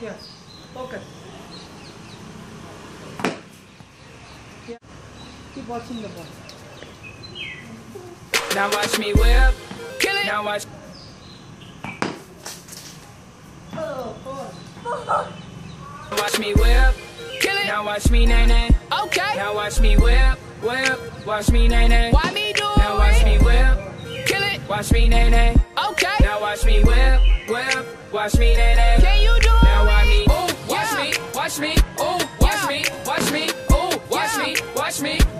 Yes. Okay. Yeah. Keep watching the ball. Now watch me whip. Kill it. Now watch. Oh, oh. Watch me whip. Kill it. Now watch me nay nay. Okay. Now watch me whip. Whip. Watch me nay nay. Why me do Now watch me whip. Kill it. Watch me nay nay. Okay. Now watch me whip. Whip. Watch me nay nay. Oh, watch me. Watch me. Oh, watch me. Watch me. Ooh. Watch me. Watch me.